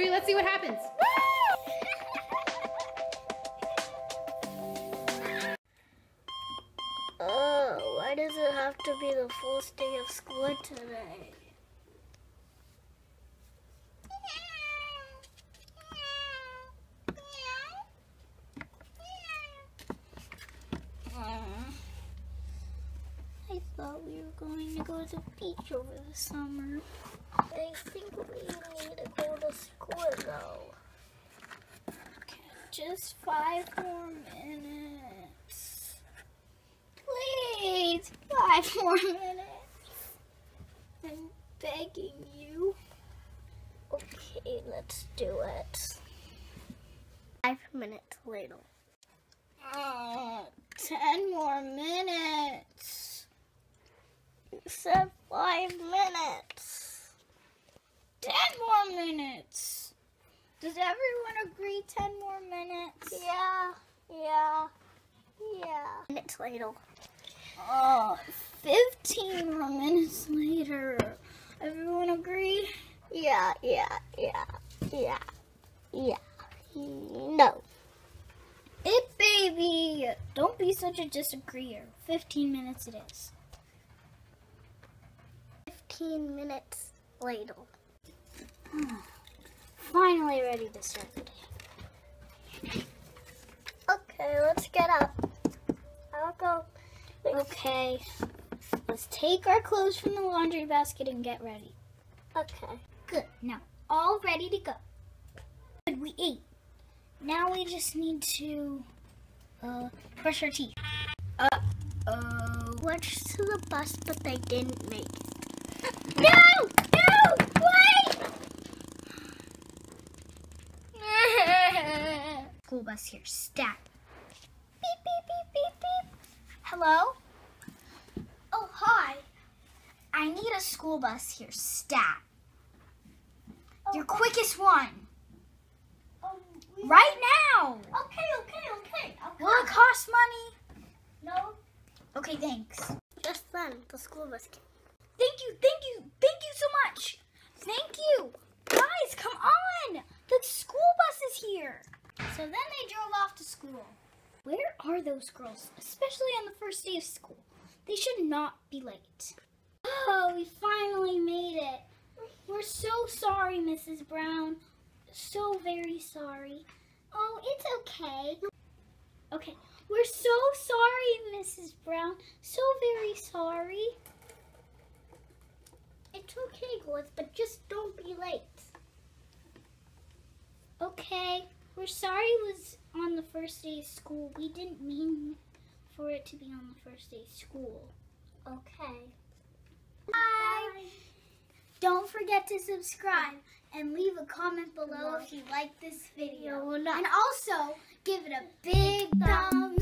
three. Let's see what happens. Oh, why does it have to be the first day of school today? I thought we were going to go to the beach over the summer. I think we need to go to school though. Okay, just five more minutes. Please, five more minutes. I'm begging you. Okay, let's do it. Five minutes later. Oh, ten more minutes. You said five minutes. Ten more minutes. Does everyone agree ten more minutes? Yeah, yeah, yeah. Minutes later. Oh, 15 more minutes later. Everyone agree? Yeah, yeah, yeah, yeah, yeah. No. It baby! Don't be such a disagreeer. 15 minutes it is. 15 minutes later. Hmm. Finally ready to start the day. Okay, let's get up. I'll go. Okay. Let's take our clothes from the laundry basket and get ready. Okay. Good. Now, all ready to go. Good, we ate. Now we just need to uh, brush our teeth. Uh-oh. What's to the bus, but they didn't make it. No! School bus here. Stat. Beep, beep, beep, beep, beep. Hello? Oh, hi. I need a school bus here. Stat. Your quickest one. Um, right now. Okay, okay, okay. I'll Will it cost money? No. Okay, thanks. Just then, the school bus came. Thank you, thank you, thank you so much. Thank you. Guys, come on. The school bus is here. So then they drove off to school. Where are those girls, especially on the first day of school? They should not be late. Oh, we finally made it. We're so sorry, Mrs. Brown. So very sorry. Oh, it's okay. Okay, we're so sorry, Mrs. Brown. So very sorry. It's okay, boys, but just don't be late. Okay, we're sorry it was on the first day of school. We didn't mean for it to be on the first day of school. Okay. Bye. Don't forget to subscribe and leave a comment below if you like this video. No, we're not. And also give it a big thumb